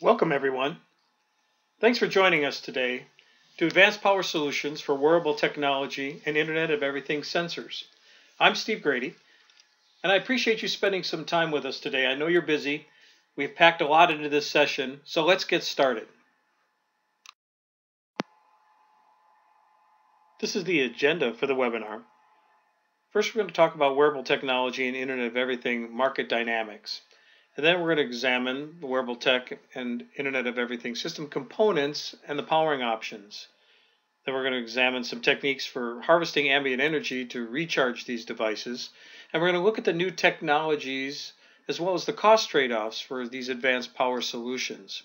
Welcome, everyone. Thanks for joining us today to Advanced Power Solutions for Wearable Technology and Internet of Everything Sensors. I'm Steve Grady, and I appreciate you spending some time with us today. I know you're busy. We've packed a lot into this session, so let's get started. This is the agenda for the webinar. First, we're going to talk about wearable technology and Internet of Everything market dynamics. And then we're going to examine the wearable tech and Internet of Everything system components and the powering options. Then we're going to examine some techniques for harvesting ambient energy to recharge these devices. And we're going to look at the new technologies as well as the cost trade-offs for these advanced power solutions.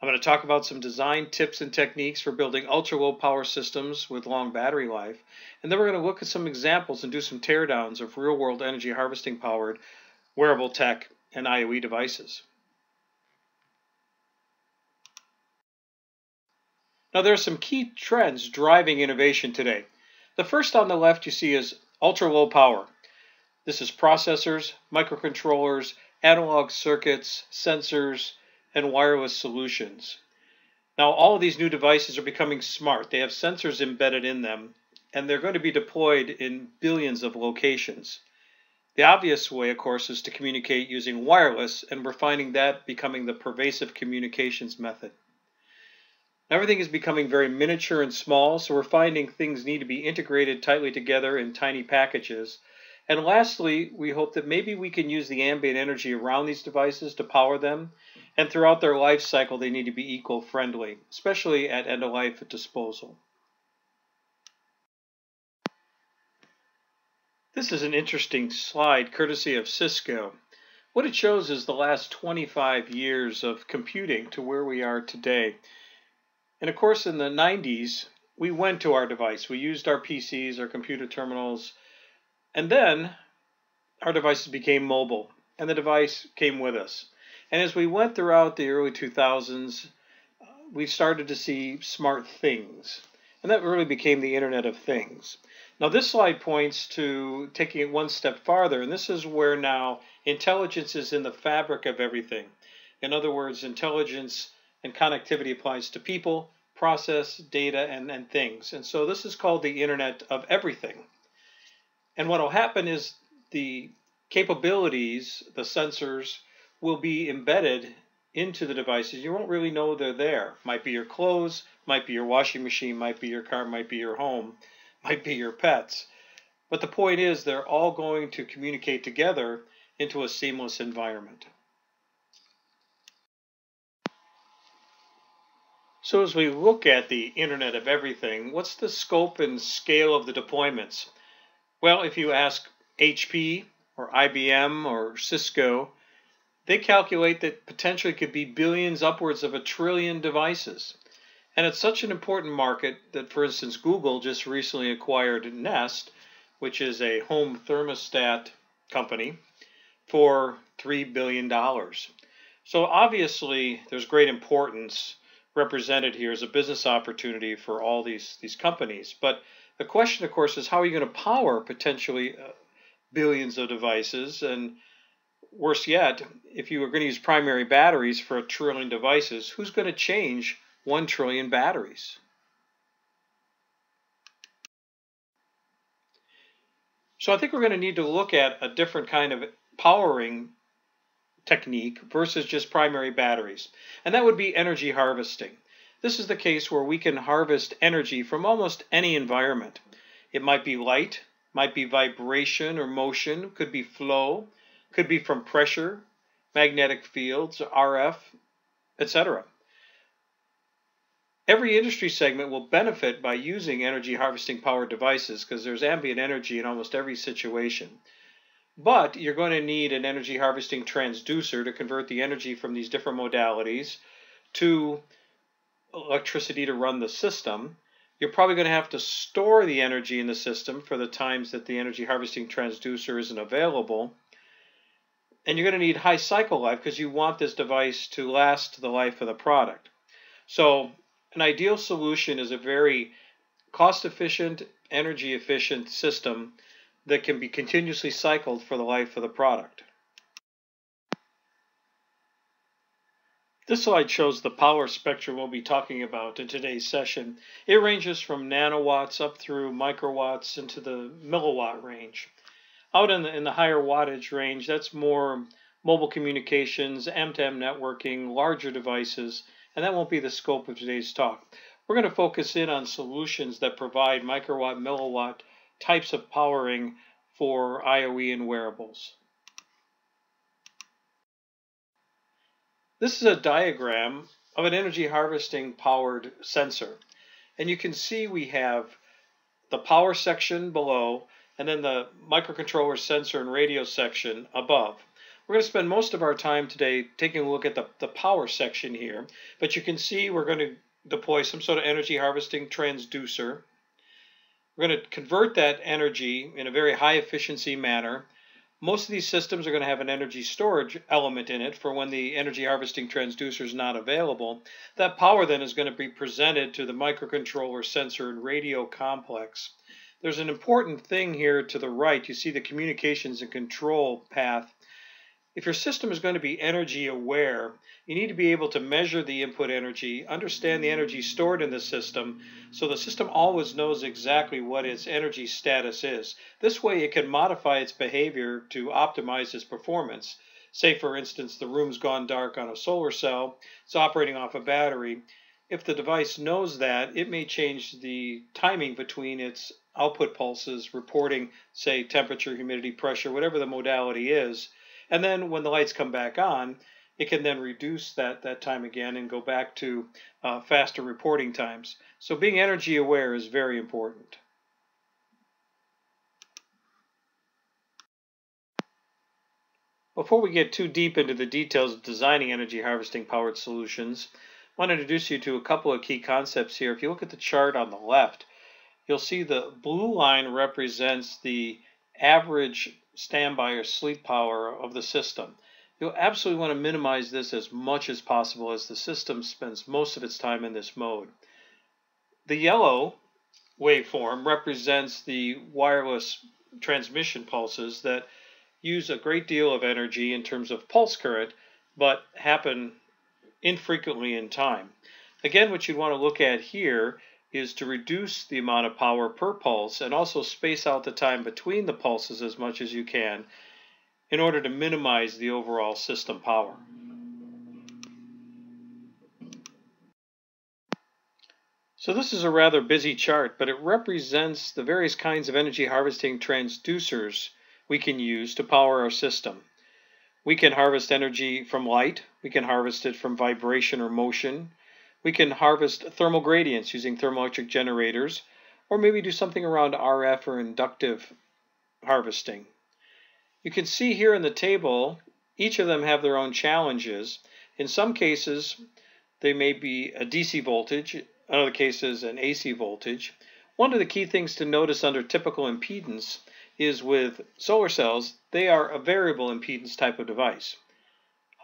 I'm going to talk about some design tips and techniques for building ultra-low power systems with long battery life. And then we're going to look at some examples and do some teardowns of real-world energy harvesting powered wearable tech and IoE devices. Now there are some key trends driving innovation today. The first on the left you see is ultra low power. This is processors, microcontrollers, analog circuits, sensors, and wireless solutions. Now all of these new devices are becoming smart. They have sensors embedded in them and they're going to be deployed in billions of locations. The obvious way, of course, is to communicate using wireless, and we're finding that becoming the pervasive communications method. Everything is becoming very miniature and small, so we're finding things need to be integrated tightly together in tiny packages. And lastly, we hope that maybe we can use the ambient energy around these devices to power them, and throughout their life cycle they need to be eco-friendly, especially at end-of-life disposal. This is an interesting slide courtesy of Cisco. What it shows is the last 25 years of computing to where we are today. And of course, in the 90s, we went to our device. We used our PCs, our computer terminals, and then our devices became mobile, and the device came with us. And as we went throughout the early 2000s, we started to see smart things. And that really became the Internet of Things. Now this slide points to taking it one step farther, and this is where now intelligence is in the fabric of everything. In other words, intelligence and connectivity applies to people, process, data, and, and things. And so this is called the Internet of Everything. And what will happen is the capabilities, the sensors, will be embedded into the devices. You won't really know they're there. Might be your clothes, might be your washing machine, might be your car, might be your home might be your pets. But the point is, they're all going to communicate together into a seamless environment. So as we look at the Internet of Everything, what's the scope and scale of the deployments? Well, if you ask HP or IBM or Cisco, they calculate that potentially could be billions upwards of a trillion devices. And it's such an important market that, for instance, Google just recently acquired Nest, which is a home thermostat company, for $3 billion. So obviously, there's great importance represented here as a business opportunity for all these, these companies. But the question, of course, is how are you going to power potentially uh, billions of devices? And worse yet, if you are going to use primary batteries for a trillion devices, who's going to change 1 trillion batteries. So I think we're going to need to look at a different kind of powering technique versus just primary batteries. And that would be energy harvesting. This is the case where we can harvest energy from almost any environment. It might be light, might be vibration or motion, could be flow, could be from pressure, magnetic fields, RF, etc. Every industry segment will benefit by using energy harvesting powered devices because there's ambient energy in almost every situation. But you're going to need an energy harvesting transducer to convert the energy from these different modalities to electricity to run the system. You're probably going to have to store the energy in the system for the times that the energy harvesting transducer isn't available. And you're going to need high cycle life because you want this device to last the life of the product. So an ideal solution is a very cost efficient, energy efficient system that can be continuously cycled for the life of the product. This slide shows the power spectrum we'll be talking about in today's session. It ranges from nanowatts up through microwatts into the milliwatt range. Out in the, in the higher wattage range, that's more mobile communications, M2M networking, larger devices, and that won't be the scope of today's talk. We're going to focus in on solutions that provide microwatt, milliwatt types of powering for IOE and wearables. This is a diagram of an energy harvesting powered sensor. And you can see we have the power section below and then the microcontroller sensor and radio section above. We're going to spend most of our time today taking a look at the, the power section here, but you can see we're going to deploy some sort of energy harvesting transducer. We're going to convert that energy in a very high efficiency manner most of these systems are going to have an energy storage element in it for when the energy harvesting transducer is not available. That power then is going to be presented to the microcontroller sensor and radio complex. There's an important thing here to the right. You see the communications and control path if your system is going to be energy aware, you need to be able to measure the input energy, understand the energy stored in the system, so the system always knows exactly what its energy status is. This way it can modify its behavior to optimize its performance. Say for instance the room's gone dark on a solar cell, it's operating off a battery. If the device knows that, it may change the timing between its output pulses reporting, say, temperature, humidity, pressure, whatever the modality is, and then when the lights come back on, it can then reduce that, that time again and go back to uh, faster reporting times. So being energy aware is very important. Before we get too deep into the details of designing energy harvesting powered solutions, I want to introduce you to a couple of key concepts here. If you look at the chart on the left, you'll see the blue line represents the average standby or sleep power of the system. You'll absolutely want to minimize this as much as possible as the system spends most of its time in this mode. The yellow waveform represents the wireless transmission pulses that use a great deal of energy in terms of pulse current, but happen infrequently in time. Again, what you'd want to look at here is to reduce the amount of power per pulse and also space out the time between the pulses as much as you can in order to minimize the overall system power. So this is a rather busy chart, but it represents the various kinds of energy harvesting transducers we can use to power our system. We can harvest energy from light, we can harvest it from vibration or motion, we can harvest thermal gradients using thermoelectric generators, or maybe do something around RF or inductive harvesting. You can see here in the table, each of them have their own challenges. In some cases, they may be a DC voltage, in other cases an AC voltage. One of the key things to notice under typical impedance is with solar cells, they are a variable impedance type of device.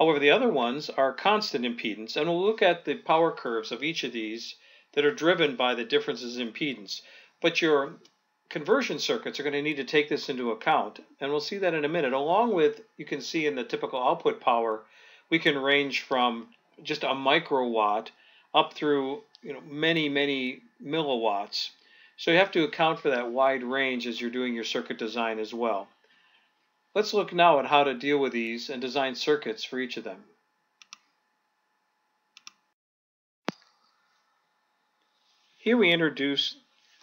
However, the other ones are constant impedance, and we'll look at the power curves of each of these that are driven by the differences in impedance. But your conversion circuits are going to need to take this into account, and we'll see that in a minute. Along with, you can see in the typical output power, we can range from just a microwatt up through you know many, many milliwatts. So you have to account for that wide range as you're doing your circuit design as well. Let's look now at how to deal with these and design circuits for each of them. Here we introduce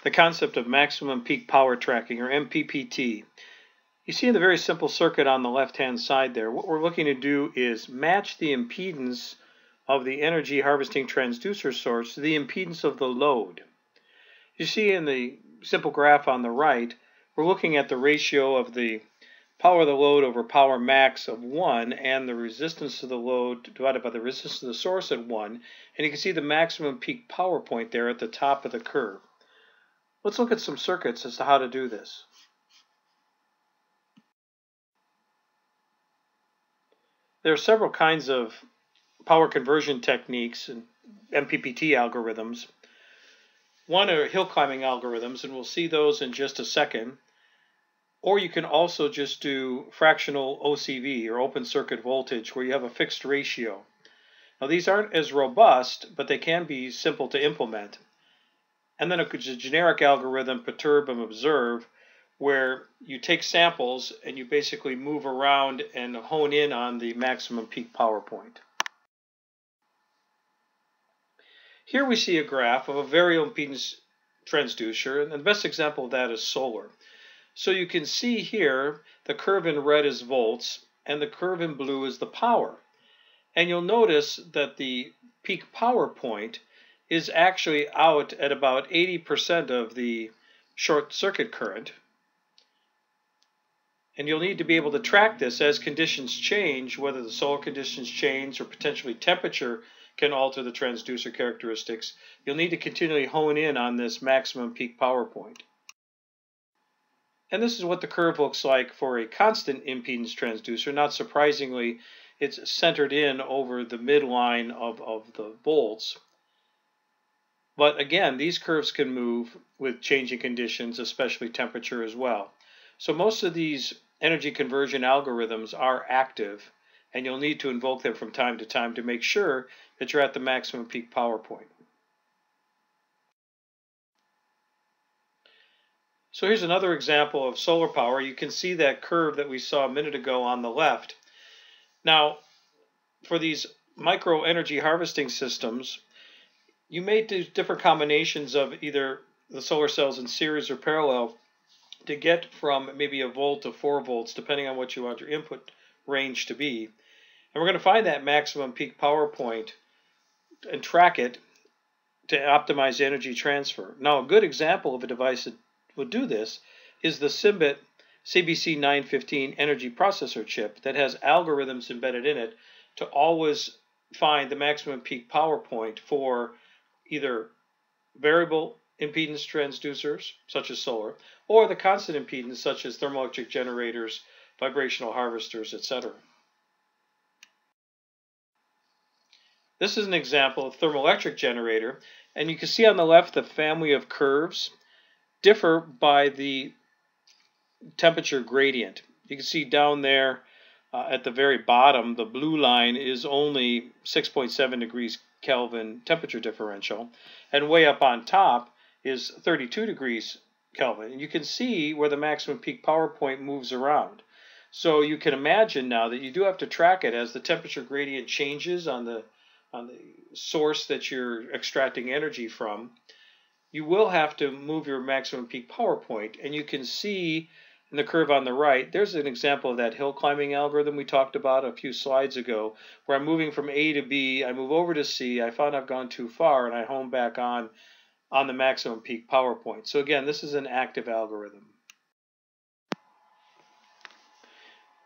the concept of maximum peak power tracking, or MPPT. You see in the very simple circuit on the left-hand side there, what we're looking to do is match the impedance of the energy harvesting transducer source to the impedance of the load. You see in the simple graph on the right, we're looking at the ratio of the power of the load over power max of 1 and the resistance of the load divided by the resistance of the source at 1. And you can see the maximum peak power point there at the top of the curve. Let's look at some circuits as to how to do this. There are several kinds of power conversion techniques and MPPT algorithms. One are hill climbing algorithms, and we'll see those in just a second. Or you can also just do fractional OCV or open circuit voltage where you have a fixed ratio. Now these aren't as robust, but they can be simple to implement. And then a generic algorithm, perturb and observe, where you take samples and you basically move around and hone in on the maximum peak power point. Here we see a graph of a variable impedance transducer, and the best example of that is solar. So you can see here the curve in red is volts, and the curve in blue is the power. And you'll notice that the peak power point is actually out at about 80% of the short circuit current. And you'll need to be able to track this as conditions change, whether the solar conditions change or potentially temperature can alter the transducer characteristics. You'll need to continually hone in on this maximum peak power point. And this is what the curve looks like for a constant impedance transducer. Not surprisingly, it's centered in over the midline of, of the volts. But again, these curves can move with changing conditions, especially temperature as well. So most of these energy conversion algorithms are active, and you'll need to invoke them from time to time to make sure that you're at the maximum peak power point. So here's another example of solar power. You can see that curve that we saw a minute ago on the left. Now, for these micro energy harvesting systems, you may do different combinations of either the solar cells in series or parallel to get from maybe a volt to 4 volts, depending on what you want your input range to be. And we're going to find that maximum peak power point and track it to optimize energy transfer. Now, a good example of a device that would do this is the Cymbet CBC915 energy processor chip that has algorithms embedded in it to always find the maximum peak power point for either variable impedance transducers, such as solar, or the constant impedance, such as thermoelectric generators, vibrational harvesters, etc. This is an example of thermoelectric generator, and you can see on the left the family of curves differ by the temperature gradient. You can see down there uh, at the very bottom, the blue line is only 6.7 degrees Kelvin temperature differential, and way up on top is 32 degrees Kelvin. And you can see where the maximum peak power point moves around. So you can imagine now that you do have to track it as the temperature gradient changes on the on the source that you're extracting energy from. You will have to move your maximum peak power point, and you can see in the curve on the right, there's an example of that hill climbing algorithm we talked about a few slides ago, where I'm moving from A to B, I move over to C, I found I've gone too far, and I home back on on the maximum peak power point. So again, this is an active algorithm.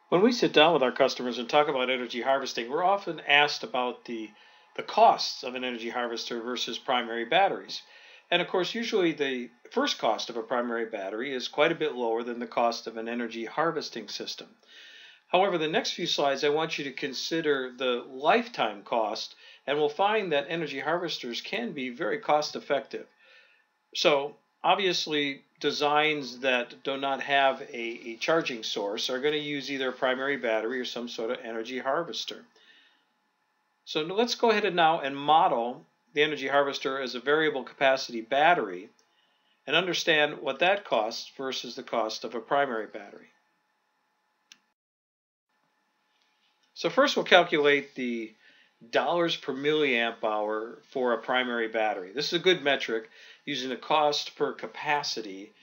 When we sit down with our customers and talk about energy harvesting, we're often asked about the, the costs of an energy harvester versus primary batteries. And of course, usually the first cost of a primary battery is quite a bit lower than the cost of an energy harvesting system. However, the next few slides, I want you to consider the lifetime cost, and we'll find that energy harvesters can be very cost effective. So, obviously, designs that do not have a, a charging source are going to use either a primary battery or some sort of energy harvester. So let's go ahead and now and model the energy harvester as a variable capacity battery and understand what that costs versus the cost of a primary battery. So first we'll calculate the dollars per milliamp hour for a primary battery. This is a good metric using the cost per capacity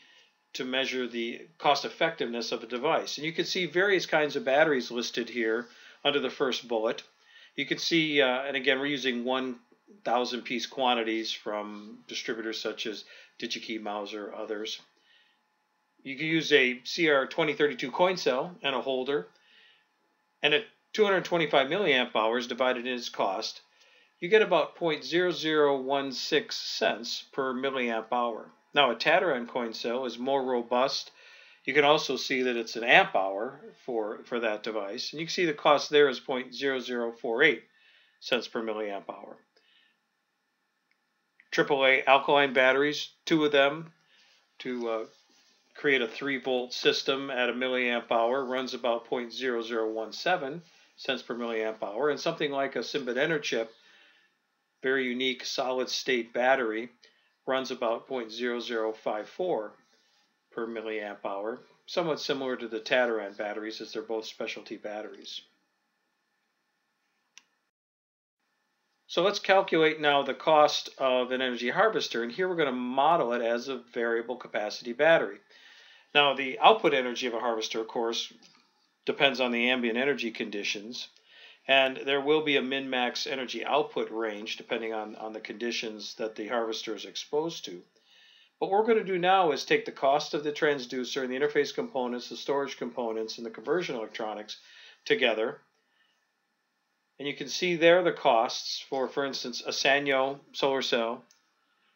to measure the cost effectiveness of a device. And you can see various kinds of batteries listed here under the first bullet. You can see, uh, and again, we're using one thousand piece quantities from distributors such as DigiKey, Mouser, others. You can use a CR2032 coin cell and a holder, and at 225 milliamp hours divided in its cost, you get about 0.0016 cents per milliamp hour. Now a Tadiran coin cell is more robust. You can also see that it's an amp hour for, for that device, and you can see the cost there is 0.0048 cents per milliamp hour. AAA alkaline batteries, two of them, to uh, create a 3 volt system at a milliamp hour runs about 0.0017 cents per milliamp hour, and something like a Cymbet Enerchip, very unique solid state battery, runs about 0.0054 per milliamp hour, somewhat similar to the Tadiran batteries as they're both specialty batteries. So let's calculate now the cost of an energy harvester, and here we're going to model it as a variable capacity battery. Now the output energy of a harvester, of course, depends on the ambient energy conditions, and there will be a min-max energy output range depending on, on the conditions that the harvester is exposed to. But what we're going to do now is take the cost of the transducer and the interface components, the storage components, and the conversion electronics together, and you can see there the costs for, for instance, a Sanyo solar cell,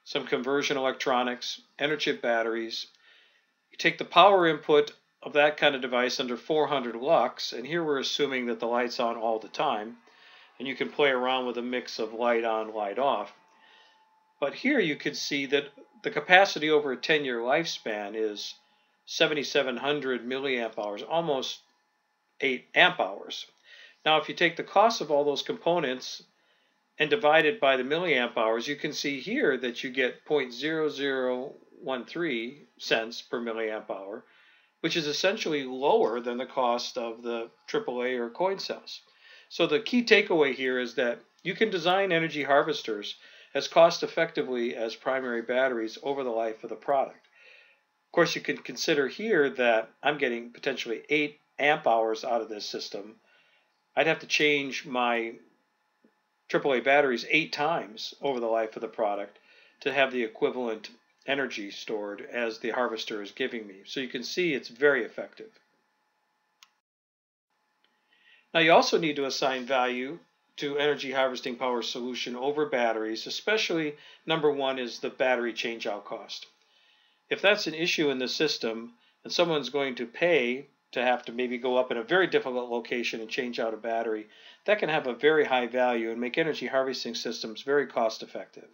some conversion electronics, Enerchip batteries. You take the power input of that kind of device under 400 lux, and here we're assuming that the light's on all the time, and you can play around with a mix of light on, light off. But here you could see that the capacity over a 10-year lifespan is 7,700 milliamp hours, almost 8 amp hours. Now, if you take the cost of all those components and divide it by the milliamp hours, you can see here that you get 0.0013 cents per milliamp hour, which is essentially lower than the cost of the AAA or coin cells. So the key takeaway here is that you can design energy harvesters as cost effectively as primary batteries over the life of the product. Of course, you can consider here that I'm getting potentially 8 amp hours out of this system I'd have to change my AAA batteries eight times over the life of the product to have the equivalent energy stored as the harvester is giving me. So you can see it's very effective. Now you also need to assign value to energy harvesting power solution over batteries, especially number one is the battery changeout cost. If that's an issue in the system and someone's going to pay to have to maybe go up in a very difficult location and change out a battery, that can have a very high value and make energy harvesting systems very cost effective.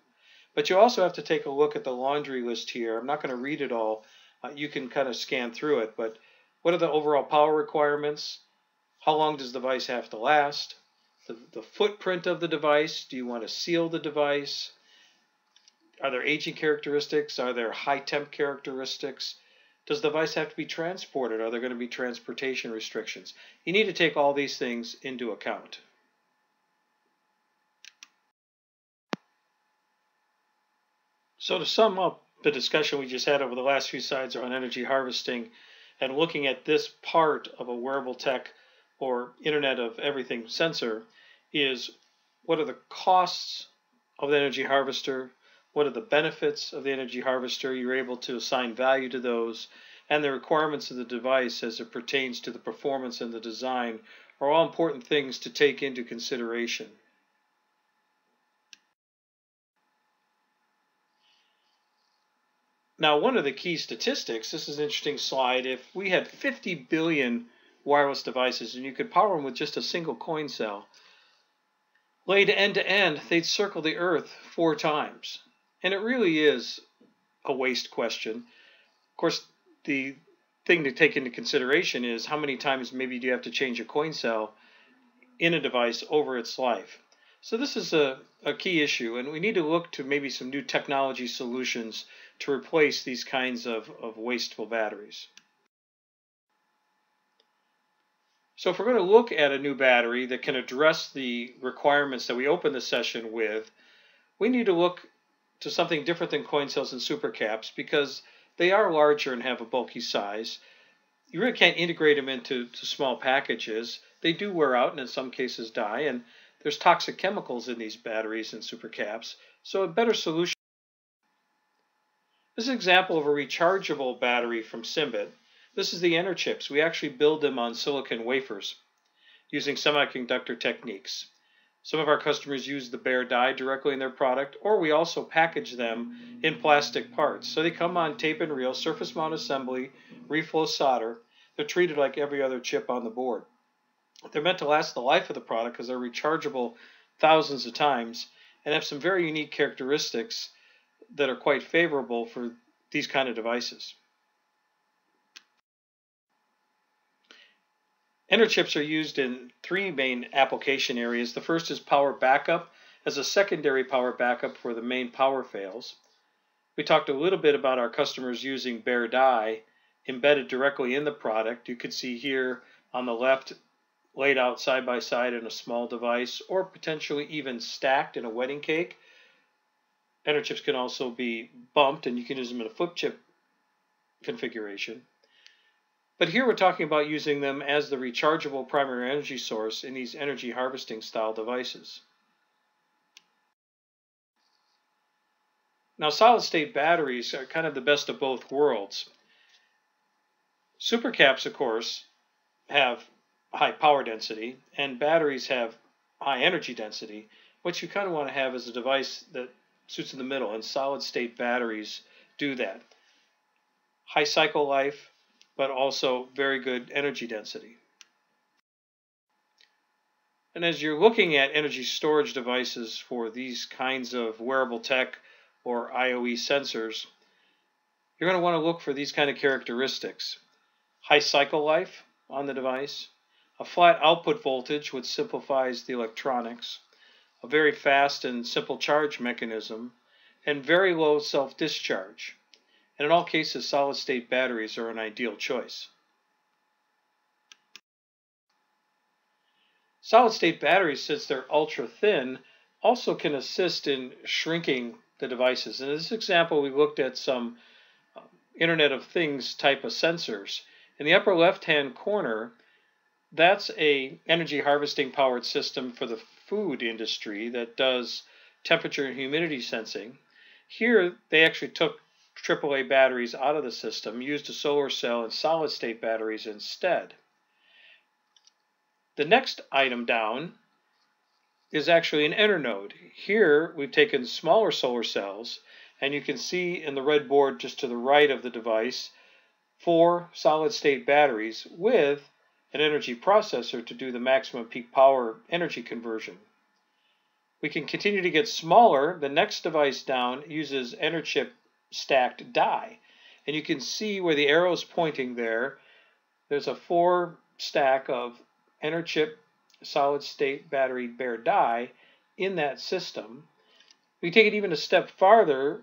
But you also have to take a look at the laundry list here. I'm not going to read it all. Uh, you can kind of scan through it, but what are the overall power requirements? How long does the device have to last? The, the footprint of the device. Do you want to seal the device? Are there aging characteristics? Are there high temp characteristics? Does the device have to be transported? Are there going to be transportation restrictions? You need to take all these things into account. So to sum up the discussion we just had over the last few slides on energy harvesting and looking at this part of a wearable tech or Internet of Everything sensor is what are the costs of the energy harvester, what are the benefits of the energy harvester? You're able to assign value to those, and the requirements of the device as it pertains to the performance and the design are all important things to take into consideration. Now, one of the key statistics, this is an interesting slide, if we had 50 billion wireless devices and you could power them with just a single coin cell, laid end to end, they'd circle the Earth four times. And it really is a waste question. Of course, the thing to take into consideration is how many times maybe do you have to change a coin cell in a device over its life. So this is a, a key issue, and we need to look to maybe some new technology solutions to replace these kinds of, of wasteful batteries. So if we're going to look at a new battery that can address the requirements that we open the session with, we need to look to something different than coin cells and supercaps because they are larger and have a bulky size. You really can't integrate them into small packages. They do wear out and in some cases die, and there's toxic chemicals in these batteries and supercaps, so a better solution. This is an example of a rechargeable battery from Cymbet. This is the Enerchips. We actually build them on silicon wafers using semiconductor techniques. Some of our customers use the bare die directly in their product, or we also package them in plastic parts. So they come on tape and reel, surface mount assembly, reflow solder. They're treated like every other chip on the board. They're meant to last the life of the product because they're rechargeable thousands of times and have some very unique characteristics that are quite favorable for these kind of devices. Enerchips are used in three main application areas. The first is power backup as a secondary power backup for the main power fails. We talked a little bit about our customers using bare die embedded directly in the product. You could see here on the left laid out side by side in a small device or potentially even stacked in a wedding cake. Enerchips can also be bumped and you can use them in a flip chip configuration. But here we're talking about using them as the rechargeable primary energy source in these energy harvesting style devices. Now solid state batteries are kind of the best of both worlds. Supercaps, of course, have high power density and batteries have high energy density. What you kind of want to have is a device that suits in the middle and solid state batteries do that. High cycle life, but also very good energy density. And as you're looking at energy storage devices for these kinds of wearable tech or IOE sensors, you're going to want to look for these kind of characteristics. High cycle life on the device, a flat output voltage which simplifies the electronics, a very fast and simple charge mechanism, and very low self-discharge and in all cases solid-state batteries are an ideal choice. Solid-state batteries, since they're ultra-thin, also can assist in shrinking the devices. In this example, we looked at some uh, Internet of Things type of sensors. In the upper left-hand corner, that's a energy harvesting powered system for the food industry that does temperature and humidity sensing. Here, they actually took AAA batteries out of the system, used a solar cell and solid state batteries instead. The next item down is actually an internode. Here we've taken smaller solar cells and you can see in the red board just to the right of the device four solid state batteries with an energy processor to do the maximum peak power energy conversion. We can continue to get smaller. The next device down uses Enerchip stacked die. And you can see where the arrow is pointing there. There's a four stack of Enerchip solid state battery bare die in that system. We take it even a step farther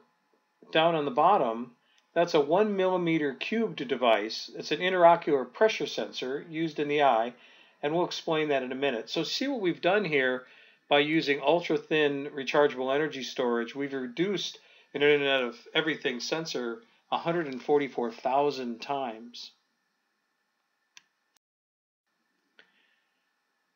down on the bottom. That's a one millimeter cubed device. It's an intraocular pressure sensor used in the eye, and we'll explain that in a minute. So see what we've done here by using ultra thin rechargeable energy storage. We've reduced an Internet of Everything sensor 144,000 times.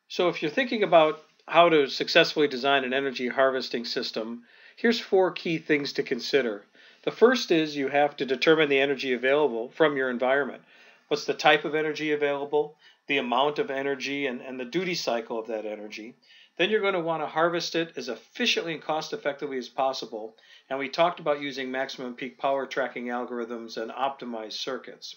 So if you're thinking about how to successfully design an energy harvesting system, here's four key things to consider. The first is you have to determine the energy available from your environment. What's the type of energy available, the amount of energy, and, and the duty cycle of that energy. Then you're going to want to harvest it as efficiently and cost effectively as possible. And we talked about using maximum peak power tracking algorithms and optimized circuits.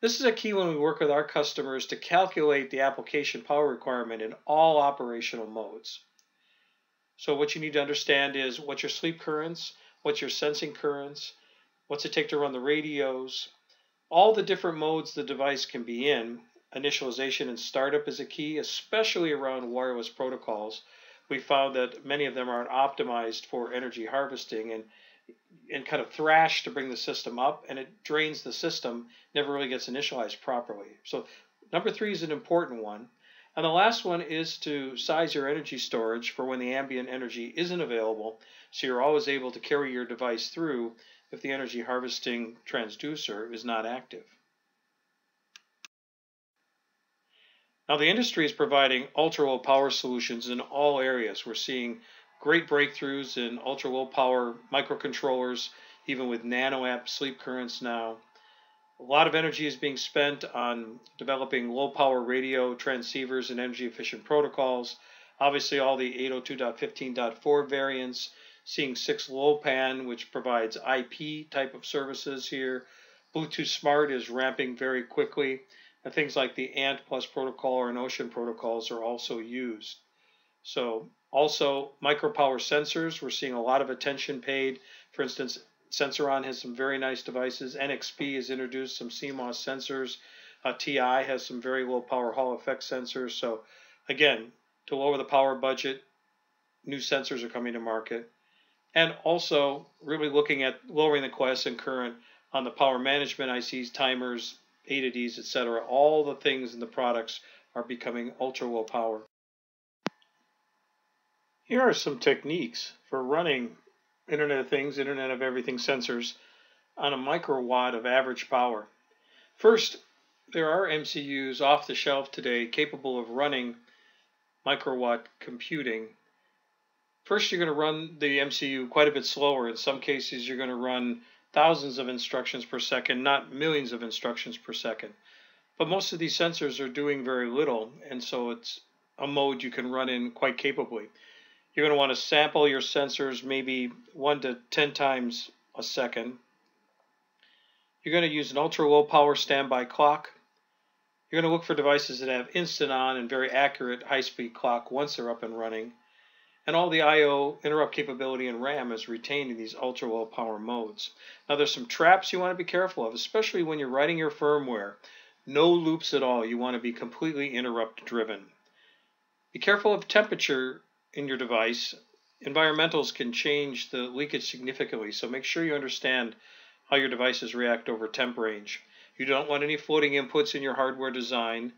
This is a key when we work with our customers to calculate the application power requirement in all operational modes. So what you need to understand is what's your sleep currents, what's your sensing currents, what's it take to run the radios, all the different modes the device can be in, initialization and startup is a key, especially around wireless protocols. We found that many of them aren't optimized for energy harvesting and and kind of thrash to bring the system up, and it drains the system, never really gets initialized properly. So number three is an important one. And the last one is to size your energy storage for when the ambient energy isn't available, so you're always able to carry your device through if the energy harvesting transducer is not active. Now, the industry is providing ultra low power solutions in all areas. We're seeing great breakthroughs in ultra low power microcontrollers, even with nano amp sleep currents now. A lot of energy is being spent on developing low power radio transceivers and energy efficient protocols. Obviously, all the 802.15.4 variants, seeing 6LoWPAN, which provides IP type of services here. Bluetooth Smart is ramping very quickly. And things like the ANT plus protocol or EnOcean protocols are also used. So also micropower sensors, we're seeing a lot of attention paid. For instance, Sensirion has some very nice devices. NXP has introduced some CMOS sensors Uh, TI has some very low power Hall effect sensors. So again, to lower the power budget, new sensors are coming to market. And also really looking at lowering the quiescent current on the power management ICs, timers, A to Ds, etc. All the things in the products are becoming ultra low power. Here are some techniques for running Internet of Things, Internet of Everything sensors on a microwatt of average power. First, there are MCUs off the shelf today capable of running microwatt computing. First, you're going to run the MCU quite a bit slower. In some cases, you're going to run thousands of instructions per second, not millions of instructions per second. But most of these sensors are doing very little, and so it's a mode you can run in quite capably. You're going to want to sample your sensors maybe 1 to 10 times a second. You're going to use an ultra low power standby clock. You're going to look for devices that have instant on and very accurate high speed clock once they're up and running. And all the I.O. interrupt capability and RAM is retained in these ultra low power modes. Now there's some traps you want to be careful of, especially when you're writing your firmware. No loops at all. You want to be completely interrupt driven. Be careful of temperature in your device. Environmentals can change the leakage significantly, so make sure you understand how your devices react over temp range. You don't want any floating inputs in your hardware design.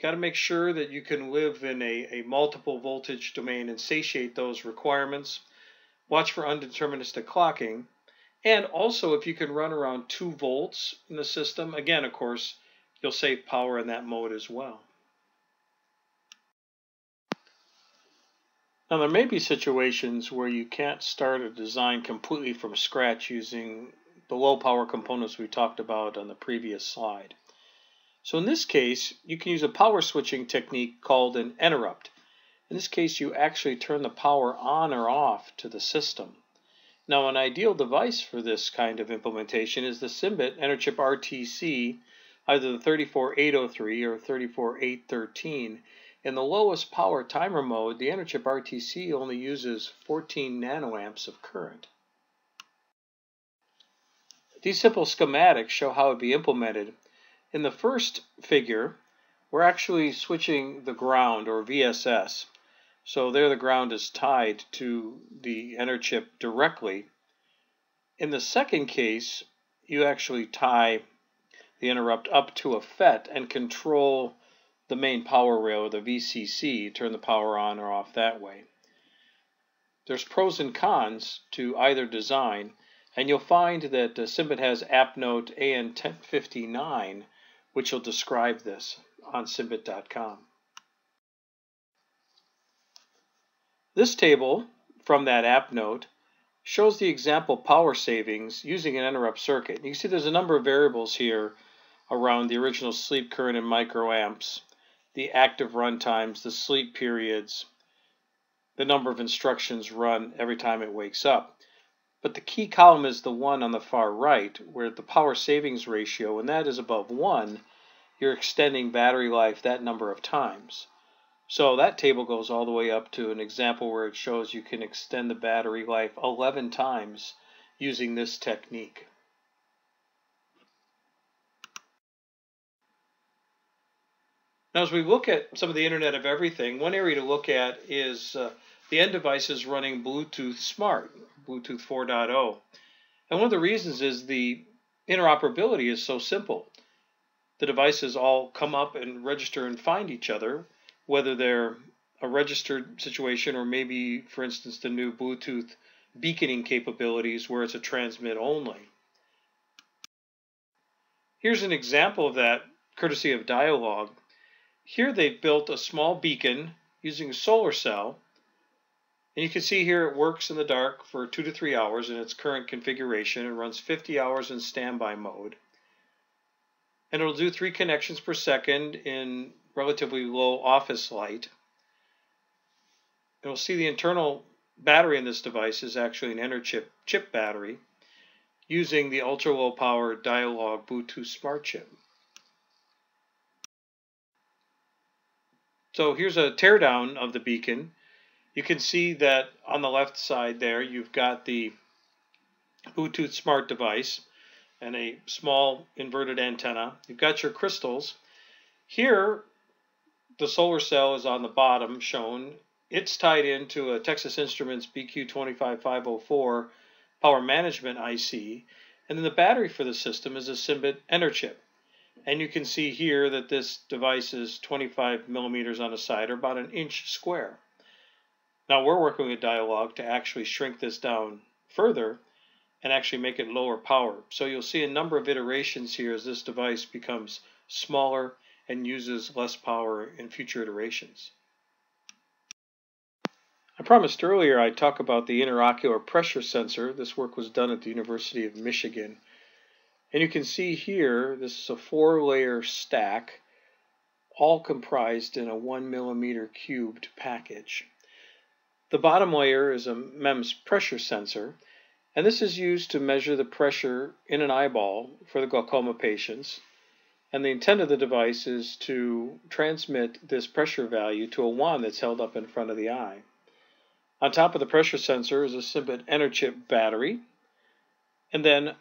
You got to make sure that you can live in a, a multiple voltage domain and satiate those requirements. Watch for undeterministic clocking. And also, if you can run around 2 volts in the system, again, of course, you'll save power in that mode as well. Now, there may be situations where you can't start a design completely from scratch using the low power components we talked about on the previous slide. So in this case, you can use a power switching technique called an interrupt. In this case, you actually turn the power on or off to the system. Now, an ideal device for this kind of implementation is the Cymbet Enerchip RTC, either the 34803 or 34813. In the lowest power timer mode, the Enerchip RTC only uses 14 nanoamps of current. These simple schematics show how it would be implemented. In the first figure, we're actually switching the ground or VSS. So there the ground is tied to the Enerchip directly. In the second case, you actually tie the interrupt up to a FET and control the main power rail or the VCC, turn the power on or off that way. There's pros and cons to either design, and you'll find that uh, Cymbet has app note AN1059, which will describe this on Cymbet.com. This table from that app note shows the example power savings using an interrupt circuit. You can see there's a number of variables here around the original sleep current in microamps, the active run times, the sleep periods, the number of instructions run every time it wakes up. But the key column is the one on the far right, where the power savings ratio, and that is above 1, you're extending battery life that number of times. So that table goes all the way up to an example where it shows you can extend the battery life 11 times using this technique. Now, as we look at some of the Internet of Everything, one area to look at is uh, the end devices running Bluetooth Smart, Bluetooth 4.0. And one of the reasons is the interoperability is so simple. The devices all come up and register and find each other whether they're a registered situation or maybe, for instance, the new Bluetooth beaconing capabilities where it's a transmit only. Here's an example of that courtesy of Dialog. Here they've built a small beacon using a solar cell. And you can see here it works in the dark for two to three hours in its current configuration. It runs 50 hours in standby mode. And it'll do three connections per second in relatively low office light. And we'll see the internal battery in this device is actually an Enerchip chip battery using the ultra low power Dialog Bluetooth Smart chip. So here's a teardown of the beacon. You can see that on the left side there you've got the Bluetooth Smart device. and a small inverted antenna. You've got your crystals. Here, the solar cell is on the bottom shown. It's tied into a Texas Instruments BQ25504 power management IC, and then the battery for the system is a Cymbet Enerchip. And you can see here that this device is 25 millimeters on a side, or about an inch square. Now we're working with Dialog to actually shrink this down further and actually make it lower power. So you'll see a number of iterations here as this device becomes smaller and uses less power in future iterations. I promised earlier I'd talk about the intraocular pressure sensor. This work was done at the University of Michigan. And you can see here, this is a four layer stack, all comprised in a one millimeter cubed package. The bottom layer is a MEMS pressure sensor, and this is used to measure the pressure in an eyeball for the glaucoma patients. And the intent of the device is to transmit this pressure value to a wand that's held up in front of the eye. On top of the pressure sensor is a Cymbet EnerChip battery, and then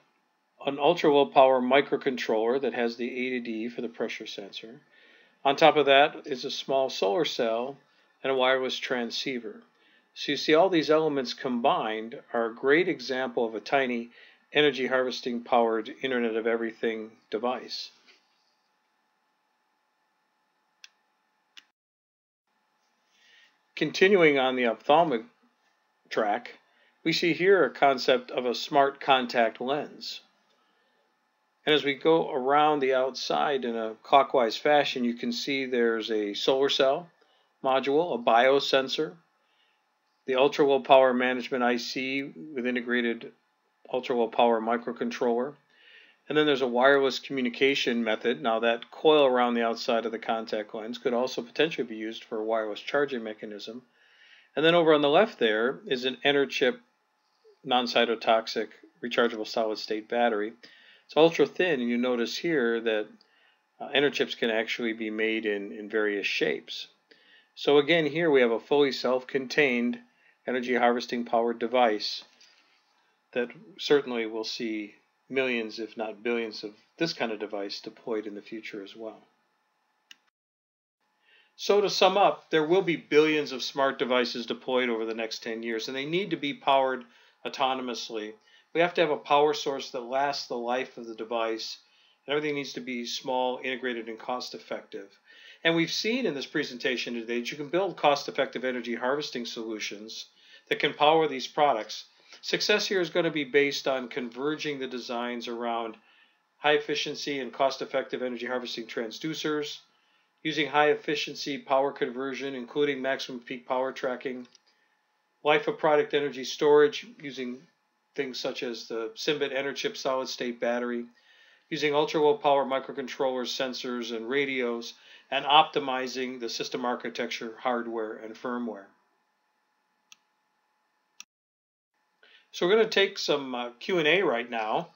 an ultra low power microcontroller that has the A to D for the pressure sensor. On top of that is a small solar cell and a wireless transceiver. So you see all these elements combined are a great example of a tiny energy harvesting powered Internet of Everything device. Continuing on the ophthalmic track, we see here a concept of a smart contact lens. And as we go around the outside in a clockwise fashion, you can see there's a solar cell module, a biosensor, the ultra low power management IC with integrated ultra low power microcontroller. And then there's a wireless communication method. Now, that coil around the outside of the contact lens could also potentially be used for a wireless charging mechanism. And then over on the left there is an EnerChip non cytotoxic rechargeable solid state battery. It's ultra thin, and you notice here that uh, EnerChips can actually be made in, in various shapes. So, again, here we have a fully self contained energy harvesting powered device that certainly will see millions, if not billions, of this kind of device deployed in the future as well. So, to sum up, there will be billions of smart devices deployed over the next 10 years, and they need to be powered autonomously. We have to have a power source that lasts the life of the device, and everything needs to be small, integrated, and cost effective. And we've seen in this presentation today that you can build cost effective energy harvesting solutions that can power these products. Success here is going to be based on converging the designs around high efficiency and cost effective energy harvesting transducers, using high efficiency power conversion, including maximum peak power tracking, life of product energy storage using things such as the Cymbet EnerChip solid state battery, using ultra low power microcontrollers, sensors, and radios, and optimizing the system architecture, hardware, and firmware. So we're going to take some uh, Q&A right now.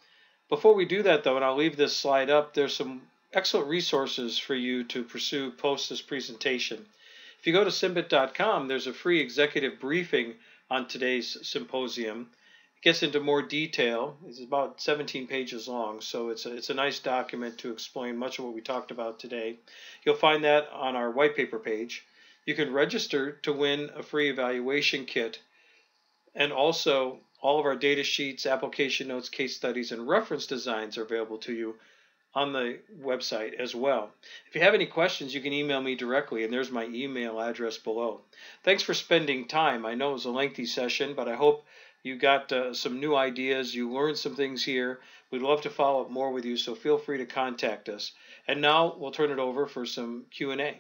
Before we do that, though, and I'll leave this slide up, there's some excellent resources for you to pursue post this presentation. If you go to Cymbet.com, there's a free executive briefing on today's symposium. It gets into more detail. It's about 17 pages long, so it's a, it's a nice document to explain much of what we talked about today. You'll find that on our white paper page. You can register to win a free evaluation kit and also all of our data sheets, application notes, case studies, and reference designs are available to you on the website as well. If you have any questions, you can email me directly, and there's my email address below. Thanks for spending time. I know it was a lengthy session, but I hope you got uh, some new ideas. You learned some things here. We'd love to follow up more with you, so feel free to contact us. And now we'll turn it over for some Q&A.